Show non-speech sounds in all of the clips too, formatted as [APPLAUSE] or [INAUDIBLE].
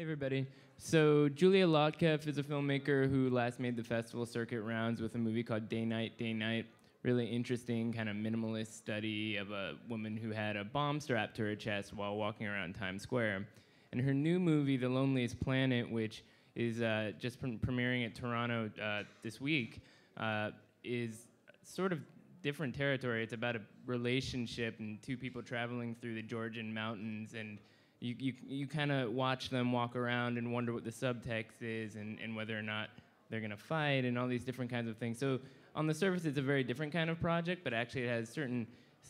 Hey, everybody. So, Julia Loktev is a filmmaker who last made the festival circuit rounds with a movie called Day Night, Day Night. Really interesting, kind of minimalist study of a woman who had a bomb strapped to her chest while walking around Times Square. And her new movie, The Loneliest Planet, which is uh, just pre- premiering at Toronto uh, this week, uh, is sort of different territory. It's about a relationship and two people traveling through the Georgian mountains and you, you, you kind of watch them walk around and wonder what the subtext is and, and whether or not they're going to fight and all these different kinds of things. So on the surface, it's a very different kind of project, but actually it has certain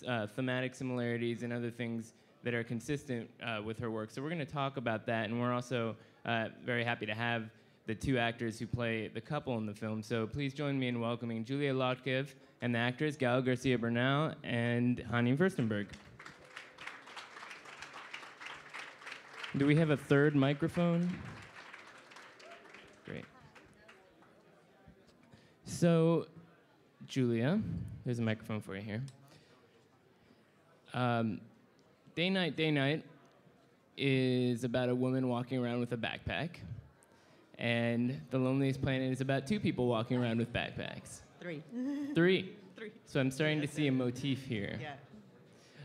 uh, thematic similarities and other things that are consistent uh, with her work. So we're going to talk about that, and we're also uh, very happy to have the two actors who play the couple in the film. So please join me in welcoming Julia Loktev and the actors Gael Garcia Bernal and Hani Furstenberg. Do we have a third microphone? Great. So, Julia, there's a microphone for you here. Um, day Night, Day Night is about a woman walking around with a backpack. And The Loneliest Planet is about two people walking around with backpacks. Three. Three. [LAUGHS] Three. So I'm starting to see a motif here. Yeah.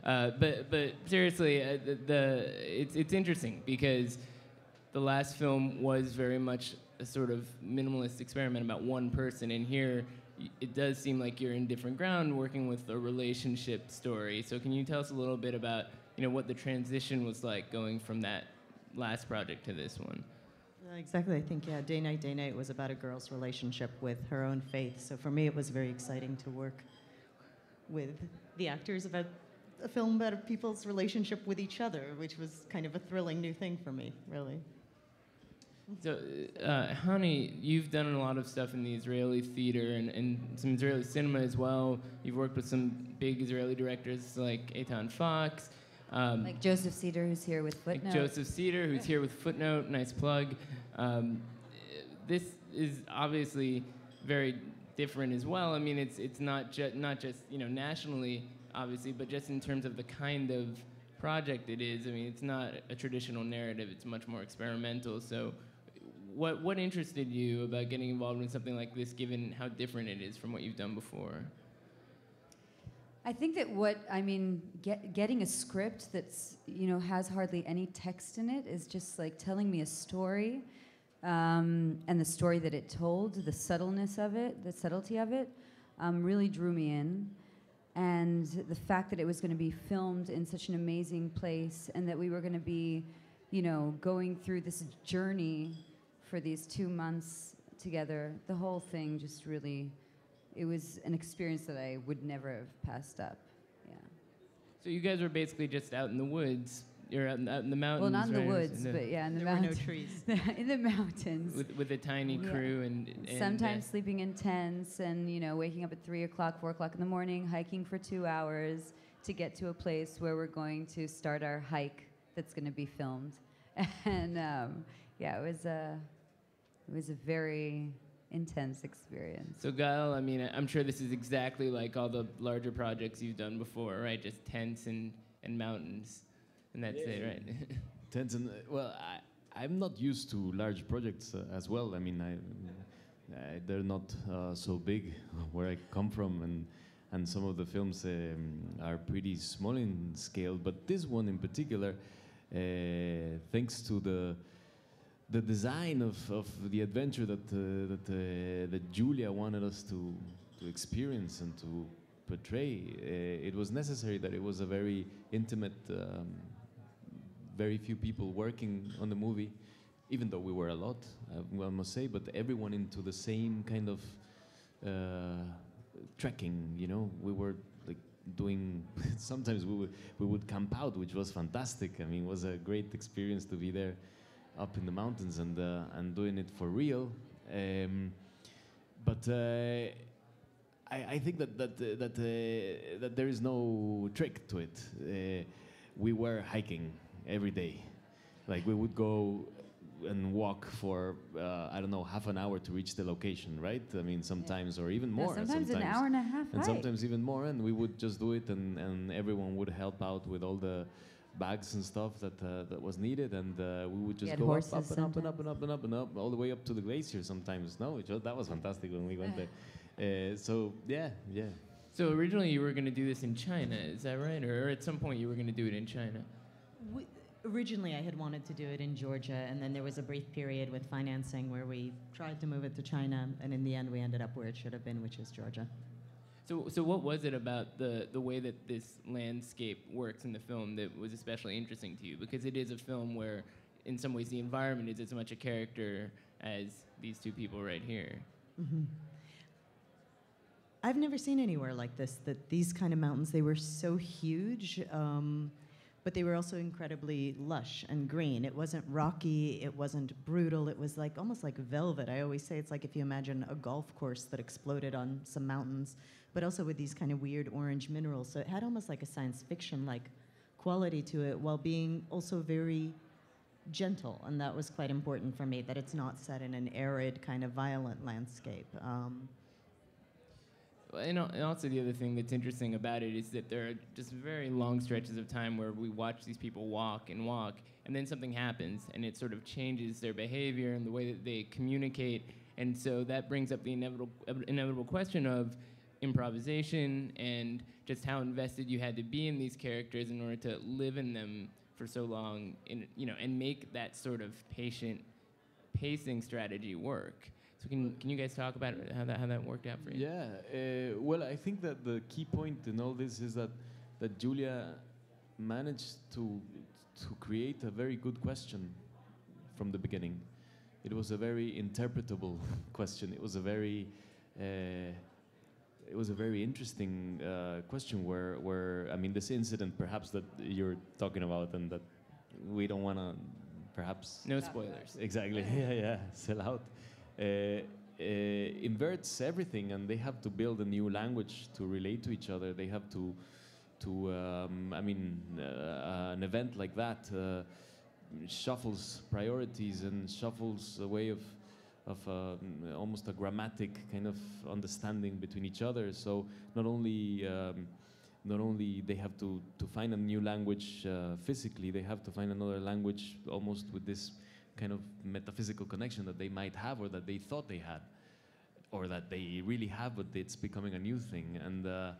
Uh, but but seriously, uh, the, the it's it's interesting because the last film was very much a sort of minimalist experiment about one person, and here it does seem like you're in different ground, working with a relationship story. So can you tell us a little bit about you know what the transition was like going from that last project to this one? Uh, Exactly. I think, yeah, Day Night, Day Night was about a girl's relationship with her own faith. So for me, it was very exciting to work with the actors about a film about people's relationship with each other, which was kind of a thrilling new thing for me, really. So, uh, Hani, you've done a lot of stuff in the Israeli theater and, and some Israeli cinema as well. You've worked with some big Israeli directors like Eytan Fox. Um, Like Joseph Cedar, who's here with Footnote. like Footnote. Joseph Cedar, who's here with Footnote. Nice plug. Um, this is obviously very different as well. I mean, it's it's not just not just you know nationally, obviously, but just in terms of the kind of project it is. I mean, it's not a traditional narrative. It's much more experimental. So, what what interested you about getting involved in something like this, given how different it is from what you've done before? I think that what I mean, get, getting a script that's you know has hardly any text in it is just like telling me a story, um, and the story that it told, the subtleness of it, the subtlety of it, um, really drew me in, and the fact that it was going to be filmed in such an amazing place, and that we were going to be, you know, going through this journey for these two months together. The whole thing just really it was an experience that I would never have passed up. Yeah. So you guys were basically just out in the woods. You're out in, out in the mountains. Well, not in the right? woods, In the- but yeah, in the there were no mountains. trees. [LAUGHS] in the mountains. with, with a tiny Yeah. crew and, and Sometimes uh, sleeping in tents and you know waking up at three o'clock, four o'clock in the morning, hiking for two hours to get to a place where we're going to start our hike that's going to be filmed. [LAUGHS] And um, yeah, it was a it was a very intense experience. so Gael, I mean, I'm sure this is exactly like all the larger projects you've done before, right? Just tents and, and mountains, and that's it, right? [LAUGHS] Tents and uh, well, I, I'm not used to large projects uh, as well. I mean, I, I they're not uh, so big where I come from, and and some of the films um, are pretty small in scale. But this one in particular, uh, thanks to the the design of, of the adventure that uh, that uh, that Julia wanted us to to experience and to portray, uh, it was necessary that it was a very intimate. Um, very few people working on the movie, even though we were a lot, uh, I must say, but everyone into the same kind of uh, trekking. You know, we were like doing. [LAUGHS] sometimes we would we would camp out, which was fantastic. I mean, it was a great experience to be there, up in the mountains and uh, and doing it for real. Um, but. Uh, I, I think that that uh, that uh, that there is no trick to it. Uh, we were hiking every day, like we would go and walk for uh, I don't know half an hour to reach the location, right? I mean, sometimes or even Yeah, more. sometimes, an hour and a half. and hike. sometimes even more and we would just do it and, and everyone would help out with all the bags and stuff that uh, that was needed, and uh, we would just had go up, up horses and up and up and up and up and up, all the way up to the glacier. Sometimes, no, it was, that was fantastic when we went there. Uh, so yeah, yeah. So originally you were going to do this in China, is that right? Or at some point you were going to do it in China? We, originally, I had wanted to do it in Georgia, and then there was a brief period with financing where we tried to move it to China, and in the end, we ended up where it should have been, which is Georgia. So, so what was it about the, the way that this landscape works in the film that was especially interesting to you? Because it is a film where, in some ways, the environment is as much a character as these two people right here. Mm-hmm. I've never seen anywhere like this. That these kind of mountains, they were so huge, um, but they were also incredibly lush and green. It wasn't rocky. It wasn't brutal. It was like almost like velvet. I always say it's like if you imagine a golf course that exploded on some mountains, but also with these kind of weird orange minerals. So it had almost like a science fiction like quality to it, while being also very gentle, and that was quite important for me. That it's not set in an arid kind of violent landscape. Um, And also the other thing that's interesting about it is that there are just very long stretches of time where we watch these people walk and walk, and then something happens, and it sort of changes their behavior and the way that they communicate, and so that brings up the inevitable inevitable question of improvisation and just how invested you had to be in these characters in order to live in them for so long, you know, and make that sort of patient pacing strategy work. So can, can you guys talk about how that how that worked out for you? Yeah, uh, well, I think that the key point in all this is that that Julia managed to to create a very good question from the beginning. It was a very interpretable [LAUGHS] question. It was a very uh, it was a very interesting uh, question where where I mean this incident perhaps that you're talking about and that we don't want to perhaps No spoilers. Exactly. [LAUGHS] Yeah, yeah. Sell out. Uh, uh, inverts everything, and they have to build a new language to relate to each other. They have to, to. Um, I mean, uh, an event like that uh, shuffles priorities and shuffles a way of, of um, almost a grammatic kind of understanding between each other. So not only. Um, not only they have to, to find a new language uh, physically, they have to find another language almost with this kind of metaphysical connection that they might have or that they thought they had or that they really have but it's becoming a new thing and uh,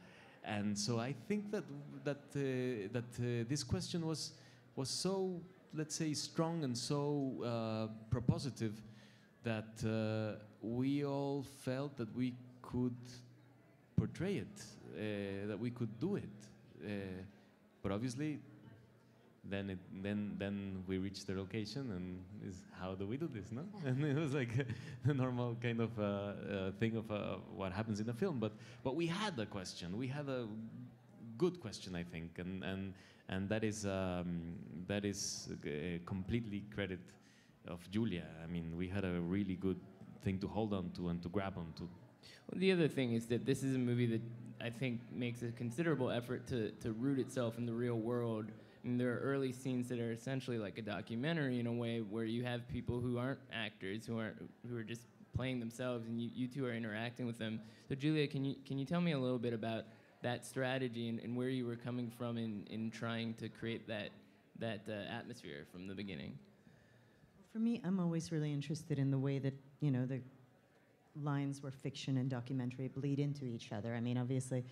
and so I think that that uh, that uh, this question was was so let's say strong and so uh, propositive that uh, we all felt that we could portray it, uh, that we could do it. But obviously, then it, then then we reached the location and is how do we do this, no? [LAUGHS] and it was like a, normal kind of uh, uh, thing of uh, what happens in a film. But but we had a question. We had a good question, I think, and and and that is um, that is completely credit of Julia. I mean, we had a really good thing to hold on to and to grab on to. Well, the other thing is that this is a movie that I think makes a considerable effort to, to root itself in the real world. And there are early scenes that are essentially like a documentary in a way where you have people who aren't actors, who aren't who are just playing themselves, and you, you two are interacting with them. So, Julia, can you can you tell me a little bit about that strategy and, and where you were coming from in, in trying to create that that uh, atmosphere from the beginning? For me, I'm always really interested in the way that, you know, the lines where fiction and documentary bleed into each other. I mean, obviously,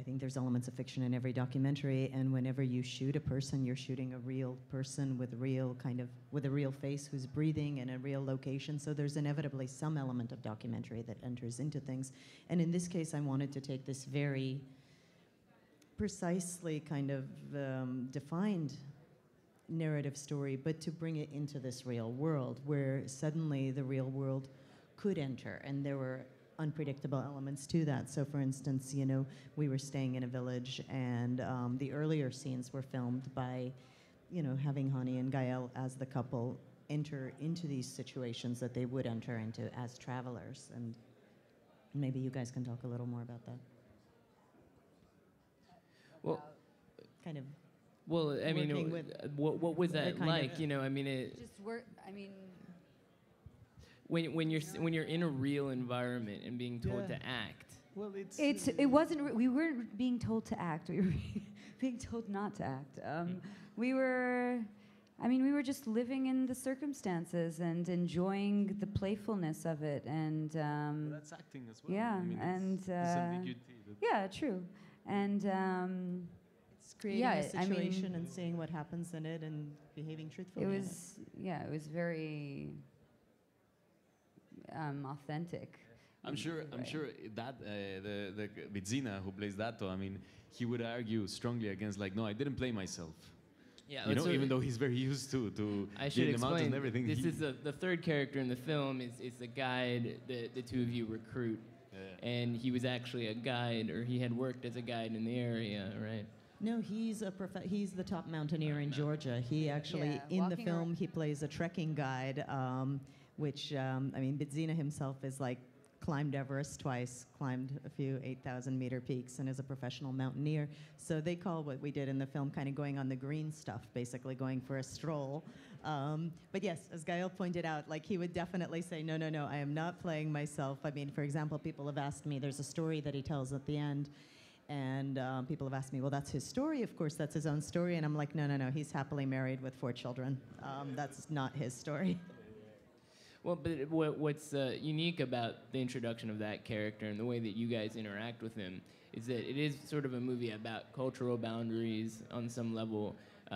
I think there's elements of fiction in every documentary, and whenever you shoot a person, you're shooting a real person with real kind of with a real face who's breathing in a real location. So there's inevitably some element of documentary that enters into things. And in this case, I wanted to take this very precisely kind of um, defined narrative story, but to bring it into this real world where suddenly the real world could enter and there were unpredictable elements to that. So, for instance, you know, we were staying in a village and um, the earlier scenes were filmed by, you know, having Hani and Gael as the couple enter into these situations that they would enter into as travelers. And maybe you guys can talk a little more about that. Well, Kind of well, I mean, Working with what what was that kind of- like? You know, I mean, it, Just work. I mean, when when you're s- when you're in a real environment and being told Yeah. to act Well, it's It's it wasn't. re- We weren't being told to act. We were [LAUGHS] being told not to act. Um, we were. I mean, we were just living in the circumstances and enjoying the playfulness of it, and um, that's acting as well. yeah, I mean, and, this uh, ambiguity yeah, true. And um, It's creating Yeah, a I mean- situation and seeing what happens in it and behaving truthfully. it in was, yeah, it was very um, authentic. I'm in sure. a I'm sure that uh, the the Bidzina who plays Dato. I mean, he would argue strongly against like, no, I didn't play myself. Yeah, you know, even though he's very used to to I be should in the mountains explain. and everything. This he- is the, the third character in the film. is is the guide that the two of you recruit, Yeah. and he was actually a guide, or he had worked as a guide in the area, right? No, he's a prof- he's the top mountaineer in Georgia. He actually, Yeah, in the film, around- he plays a trekking guide, um, which um, I mean, Bidzina himself is like climbed Everest twice, climbed a few 8,000 meter peaks, and is a professional mountaineer. So they call what we did in the film kind of going on the green stuff, basically going for a stroll. Um, but yes, as Gael pointed out, like he would definitely say, no, no, no, I am not playing myself. I mean, for example, people have asked me, there's a story that he tells at the end and um, people have asked me, well, that's his story. Of course, that's his own story. And I'm like, no, no, no. He's happily married with four children. Um, that's not his story. [LAUGHS] Well, but what, what's uh, unique about the introduction of that character and the way that you guys interact with him is that it is sort of a movie about cultural boundaries on some level. Uh,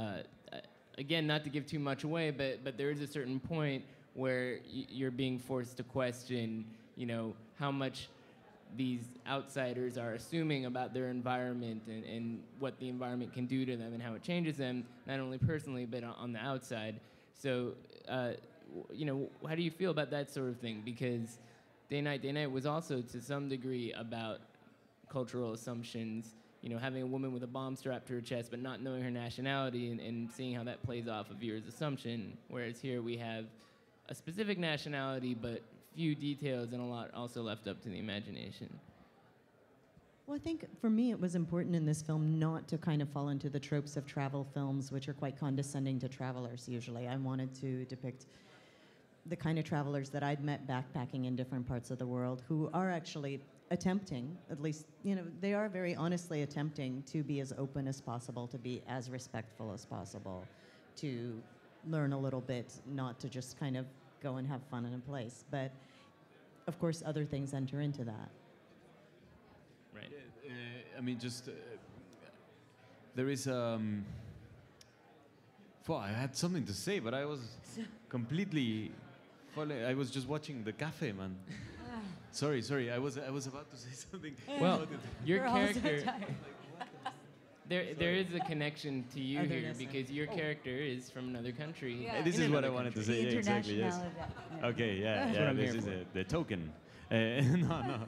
uh, again, not to give too much away, but but there is a certain point where you're being forced to question, you know, how much these outsiders are assuming about their environment and, and what the environment can do to them and how it changes them, not only personally but on, the outside. So, uh, you know, how do you feel about that sort of thing? Because Day Night, Day Night was also to some degree about cultural assumptions. You know, having a woman with a bomb strapped to her chest but not knowing her nationality and, and seeing how that plays off of viewer's assumption. Whereas here we have a specific nationality but few details and a lot also left up to the imagination. Well, I think for me, it was important in this film not to kind of fall into the tropes of travel films, which are quite condescending to travelers usually. I wanted to depict the kind of travelers that I'd met backpacking in different parts of the world who are actually attempting, at least, you know, they are very honestly attempting to be as open as possible, to be as respectful as possible, to learn a little bit, not to just kind of go and have fun in a place. But of course, other things enter into that. Right. Uh, I mean, just uh, there is. Um, well, I had something to say, but I was [LAUGHS] completely. Falling- I was just watching the cafe, man. sorry, sorry. I was I was about to [LAUGHS] say something. Well, your We're all so character. tired. There, there is a connection to you here because your character is from another country. Yeah. this in is what I another wanted to say. Yeah, exactly. Yes. Okay, yeah, yeah. this is for. it, the token. [LAUGHS] Uh, [LAUGHS] no, no,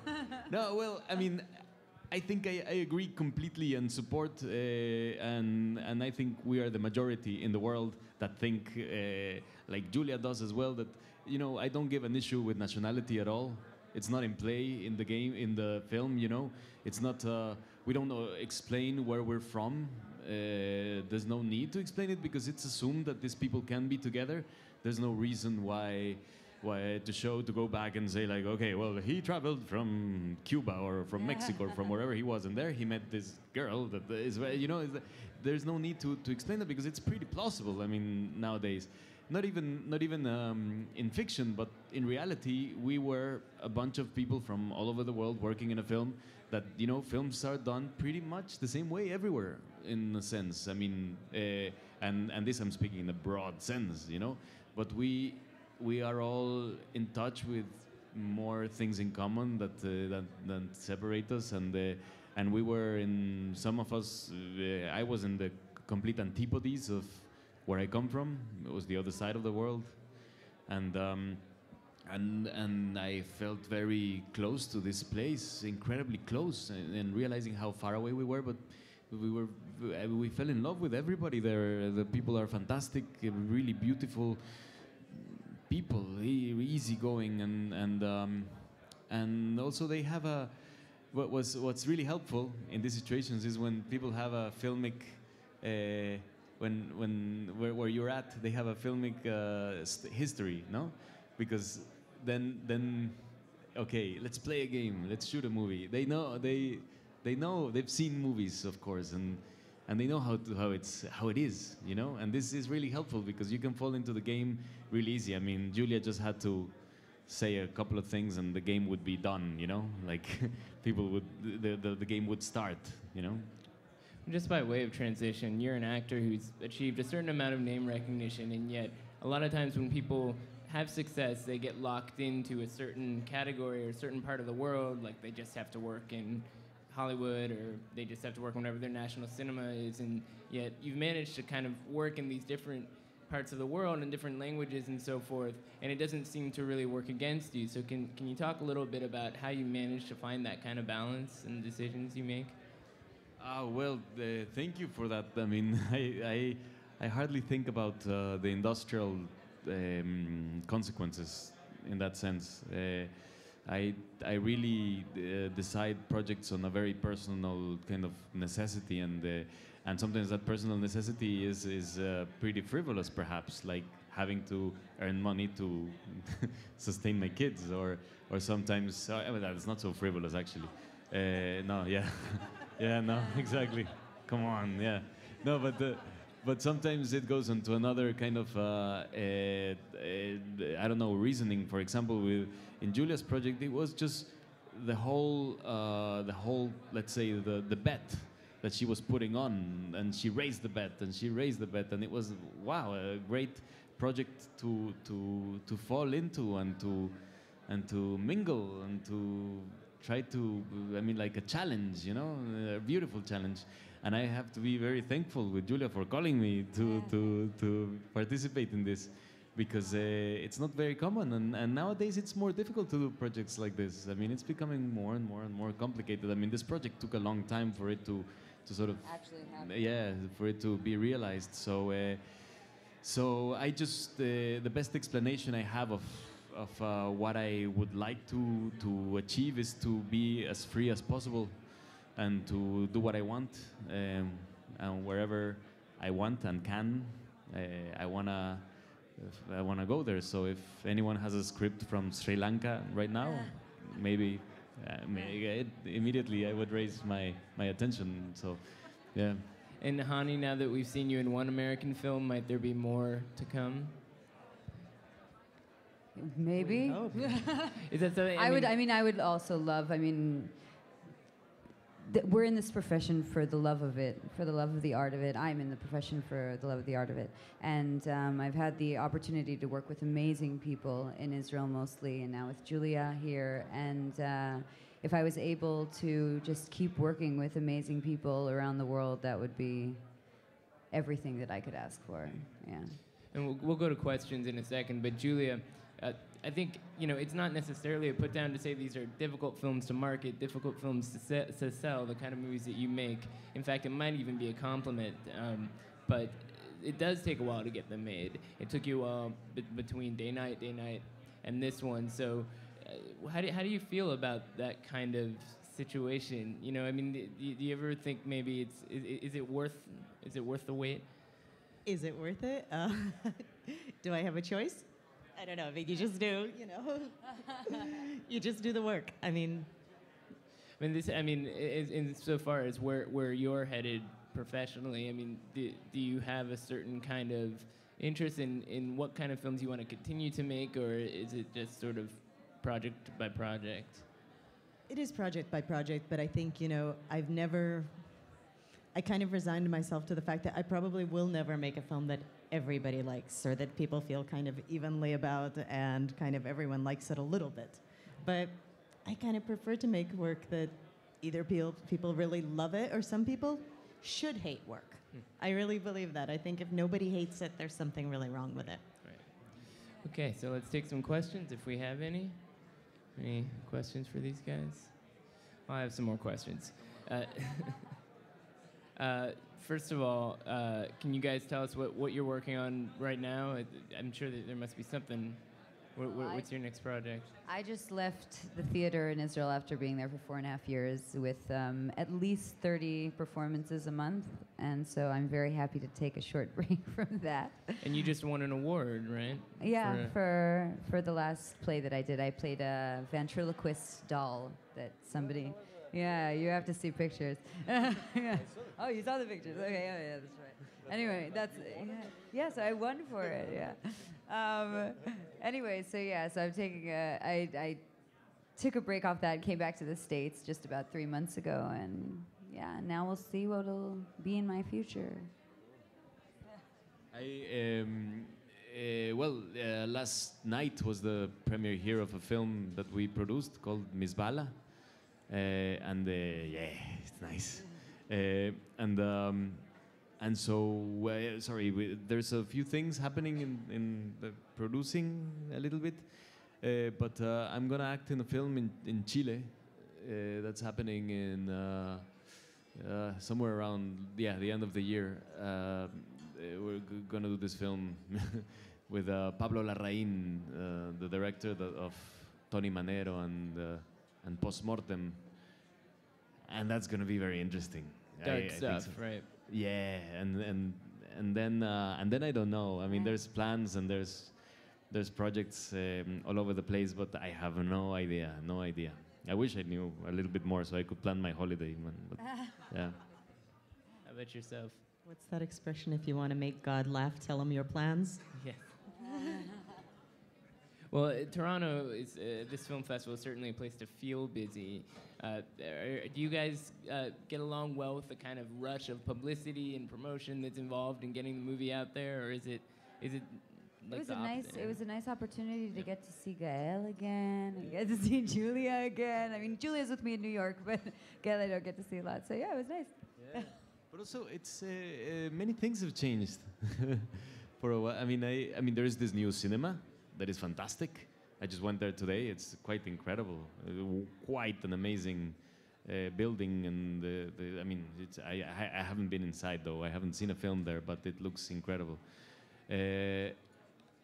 no. Well, I mean, I think I, I agree completely and support, uh, and and I think we are the majority in the world that think uh, like Julia does as well. That you know, I don't give an issue with nationality at all. It's not in play in the game, in the film. You know, it's not. Uh, we don't explain where we're from. Uh, there's no need to explain it because it's assumed that these people can be together. There's no reason why why to show to go back and say like okay well he traveled from Cuba or from Mexico or from wherever he was and there he met this girl that is you know is there's no need to, to explain that because it's pretty plausible I mean nowadays. Not even not even um, in fiction but in reality we were a bunch of people from all over the world working in a film that you know films are done pretty much the same way everywhere in a sense. I mean uh, and and this I'm speaking in a broad sense you know? But we we are all in touch with more things in common that uh, that, separate us. And uh, and we were in some of us uh, I was in the complete antipodes of where I come from. It was the other side of the world. And um, and and I felt very close to this place incredibly close and, and realizing how far away we were. But we were we fell in love with everybody there. The people are fantastic really beautiful people, e- easygoing, and and um, and also they have a what was what's really helpful in these situations is when people have a filmic. Uh, when, when where, where you're at, they have a filmic uh, st- history, no? Because then then okay, let's play a game, let's shoot a movie. They know they they know they've seen movies, of course, and and they know how to how it's how it is, you know. And this is really helpful because you can fall into the game really easy. I mean, Julia just had to say a couple of things and the game would be done, you know. [LAUGHS] Like people would the the, the game would start, you know. Just by way of transition, you're an actor who's achieved a certain amount of name recognition, and yet a lot of times when people have success, they get locked into a certain category or a certain part of the world, like they just have to work in Hollywood or they just have to work whenever their national cinema is, and yet you've managed to kind of work in these different parts of the world and different languages and so forth, and it doesn't seem to really work against you. So can, can you talk a little bit about how you manage to find that kind of balance in the decisions you make? Ah, well, uh, thank you for that. I mean, [LAUGHS] I, I, I hardly think about uh, the industrial um, consequences in that sense. Uh, I, I really uh, decide projects on a very personal kind of necessity, and uh, and sometimes that personal necessity is is uh, pretty frivolous, perhaps, like having to earn money to [LAUGHS] sustain my kids, or or sometimes uh, well, that's not so frivolous actually. Uh, no, yeah, [LAUGHS] yeah, no, [LAUGHS] exactly. Come on, yeah, no, but the but sometimes it goes into another kind of uh, uh, I don't know reasoning. For example, with in Julia's project, it was just the whole uh, the whole let's say the the bet that she was putting on, and she raised the bet, and she raised the bet, and it was wow a great project to to to fall into and to and to mingle and to try to I mean like a challenge, you know, a beautiful challenge and I have to be very thankful with Julia for calling me to to to participate in this because uh, it's not very common and, and nowadays it's more difficult to do projects like this. I mean, it's becoming more and more and more complicated. I mean, this project took a long time for it to to sort of Actually happen. yeah for it to be realized. So uh, so I just uh, the best explanation I have of of uh, what I would like to to achieve is to be as free as possible and to do what I want um, and wherever I want and can. Uh, I wanna I wanna go there. So if anyone has a script from Sri Lanka right now, maybe, uh, may- it, immediately I would raise my my attention. So, yeah. And Hani, now that we've seen you in one American film, might there be more to come? Maybe. Is that something? I, would. I mean, I would also love. I mean, th- we're in this profession for the love of it, for the love of the art of it. I'm in the profession for the love of the art of it, and um, I've had the opportunity to work with amazing people in Israel mostly, and now with Julia here. And uh, if I was able to just keep working with amazing people around the world, that would be everything that I could ask for. Yeah. And we'll, we'll go to questions in a second. But Julia, I think you know it's not necessarily a put down to say these are difficult films to market, difficult films to, se- to sell, the kind of movies that you make. In fact, it might even be a compliment. Um, but it does take a while to get them made. It took you a while be- between Day Night, Day Night, and this one. So, uh, how do how do you feel about that kind of situation? You know, I mean, do, do you ever think maybe it's is, is it worth is it worth the wait? Is it worth it? Uh, [LAUGHS] do I have a choice? I don't know. I mean, you just do, you know. [LAUGHS] you just do the work. I mean, I mean, this. I mean, in, in so far as where where you're headed professionally, I mean, do, do you have a certain kind of interest in in what kind of films you want to continue to make, or is it just sort of project by project? it is project by project, but I think, you know, I've never. I kind of resigned myself to the fact that I probably will never make a film that everybody likes or that people feel kind of evenly about and kind of everyone likes it a little bit. But I kind of prefer to make work that either people, people really love it or some people should hate work. I really believe that. I think if nobody hates it, there's something really wrong with it. Right. Okay, so let's take some questions if we have any. Any questions for these guys? Well, I have some more questions. Uh, [LAUGHS] uh, first of all, uh, can you guys tell us what, what you're working on right now? I- I'm sure that there must be something What, what, what's your next project? I just left the theater in Israel after being there for four and a half years with um, at least 30 performances a month. And so I'm very happy to take a short [LAUGHS] break from that. And you just won an award, right? Yeah, For- for, for the last play that I did, I played a ventriloquist doll that somebody. Yeah, you have to see pictures. [LAUGHS] yeah. Oh, you saw the pictures. Okay, oh, yeah, that's right. Anyway, that's yeah. yeah. So I won for it. Yeah. Um, anyway, so yeah, so I'm taking a. I I took a break off that, came back to the states just about three months ago, and yeah, now we'll see what'll be in my future. I um, uh, well, uh, last night was the premiere here of a film that we produced called Miss Bala, and uh, yeah, it's nice, uh, and um, and so uh, sorry, we, there's a few things happening in in the producing a little bit, uh, but uh, I'm gonna act in a film in in Chile, uh, that's happening in. Uh, uh, somewhere around yeah the end of the year uh, uh, we're gonna do this film [LAUGHS] with uh, Pablo Larraín, uh, the director of Tony Manero and uh, and Postmortem, and that's gonna be very interesting. I- Dark I think stuff, so. right? Yeah, and and and then uh, and then I don't know. I mean, there's plans and there's there's projects um, all over the place, but I have no idea, no idea. I wish I knew a little bit more so I could plan my holiday. Man, but [LAUGHS] yeah. How about yourself? What's that expression? If you want to make God laugh, tell him your plans. [LAUGHS] Yeah. [LAUGHS] well, uh, Toronto is uh, this film festival is certainly a place to feel busy. Uh, are- do you guys uh, get along well with the kind of rush of publicity and promotion that's involved in getting the movie out there, or is it is it like it was the a nice it was a nice opportunity to get to see Gael again and get to [LAUGHS] see Julia again. I mean, Julia's with me in New York, but [LAUGHS] Gael I don't get to see a lot. So yeah, it was nice. Yeah, But also, it's uh, uh, many things have changed [LAUGHS] for a while. I mean, I, I mean, there is this new cinema that is fantastic. I just went there today. It's quite incredible. Uh, quite an amazing uh, building, and the, the, I mean, I, I haven't been inside though. I haven't seen a film there, but it looks incredible. Uh,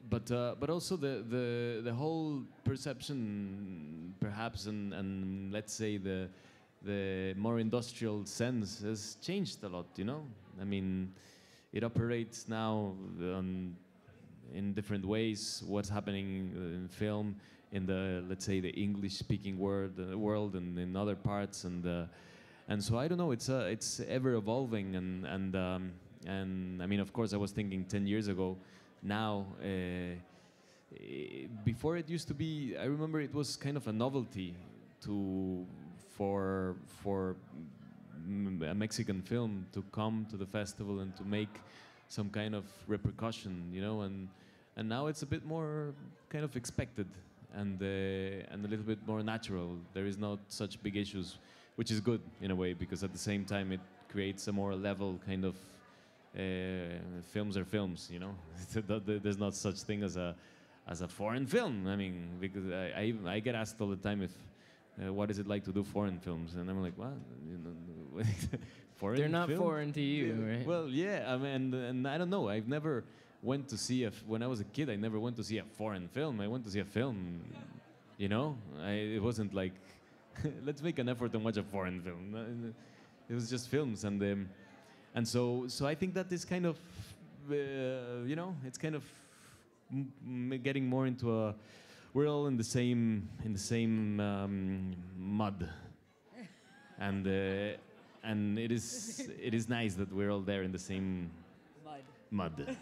but uh, but also the, the the whole perception, perhaps, and, and let's say the the more industrial sense has changed a lot. You know, I mean, it operates now on, in different ways. What's happening in film, in the let's say the English-speaking world, uh, world, and in other parts, and uh, and so I don't know. It's uh, it's ever evolving, and and um, and I mean, of course, I was thinking ten years ago. Now. Uh, eh, before it used to be i remember it was kind of a novelty to for for a mexican film to come to the festival and to make some kind of repercussion you know and and now it's a bit more kind of expected and uh, and a little bit more natural there is not such big issues which is good in a way because at the same time it creates a more level kind of uh, films are films, you know. [LAUGHS] There's not such thing as a as a foreign film. I mean, because I, I, I get asked all the time if uh, what is it like to do foreign films, and I'm like, what? You know, [LAUGHS] foreign They're not film? foreign to you, Yeah, right? Well, yeah, I mean, and, and I don't know. I've never went to see a. F- when I was a kid, I never went to see a foreign film. I went to see a film. You know, I, it wasn't like, [LAUGHS] let's make an effort and watch a foreign film. It was just films, and um, and so so I think that is kind of, uh, you know, it's kind of getting more into a. We're all in the same in the same um, mud, [LAUGHS] and uh, and it is it is nice that we're all there in the same mud.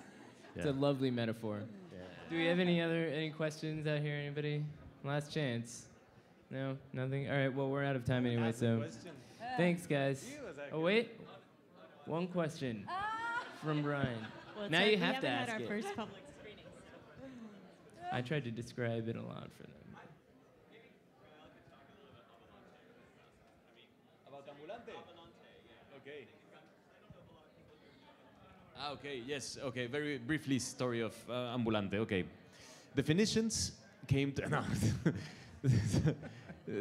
It's a lovely metaphor. Do we have any other any questions out here? Anybody? Last chance. No, nothing. All right. Well, we're out of time anyway. So, thanks, guys. Oh wait, one question from Brian. [LAUGHS] now you have to ask it. public [LAUGHS] screening. I tried to describe it a lot for them. About Ambulante? Okay. Ah, okay, yes, okay, very briefly story of uh, Ambulante, okay. Definitions came to, [LAUGHS] no.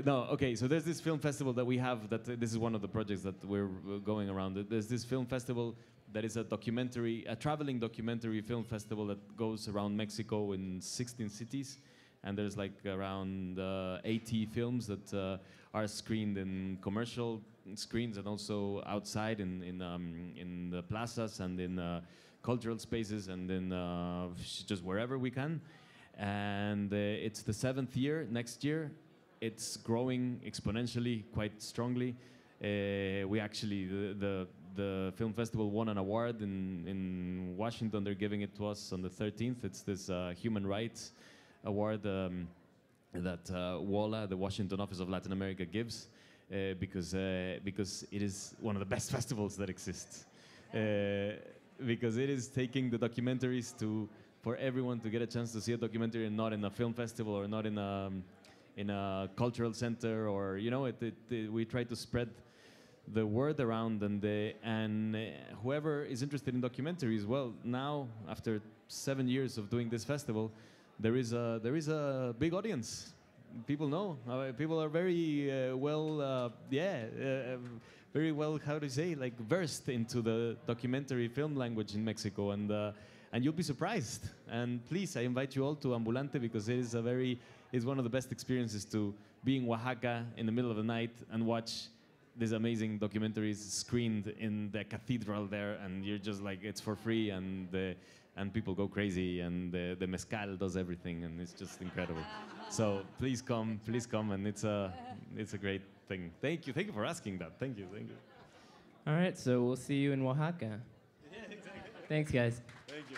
no, okay, so there's this film festival that we have, that uh, this is one of the projects that we're uh, going around. There's this film festival that is a documentary, a traveling documentary film festival that goes around Mexico in 16 cities. and there's like around uh, 80 films that uh, are screened in commercial screens and also outside in in, um, in the plazas and in uh, cultural spaces and in uh, just wherever we can. And uh, it's the seventh year. Next year, it's growing exponentially, quite strongly. Uh, we actually the, the the film festival won an award in in Washington. They're giving it to us on the 13th. It's this uh, human rights award um, that uh, WOLA, the Washington Office of Latin America, gives uh, because uh, because it is one of the best [LAUGHS] festivals that exists. Uh, because it is taking the documentaries to for everyone to get a chance to see a documentary and not in a film festival or not in a in a cultural center or you know it, it, it- we try to spread the word around and the, and uh, whoever is interested in documentaries well now after 7 years of doing this festival there is a there is a big audience people know. Uh, people are very uh, well uh, yeah uh, very well how to say like versed into the documentary film language in Mexico. And uh, and you'll be surprised. And please I invite you all to Ambulante because it is a very it's one of the best experiences to be in Oaxaca in the middle of the night and watch these amazing documentaries screened in the cathedral there. And you're just like it's for free. And the and people go crazy and the, the mezcal does everything and it's just incredible. So please come please come and it's a it's a great thing. Thank you thank you for asking that. Thank you thank you. All right, so we'll see you in Oaxaca. [LAUGHS] yeah exactly. Thanks, guys. thank you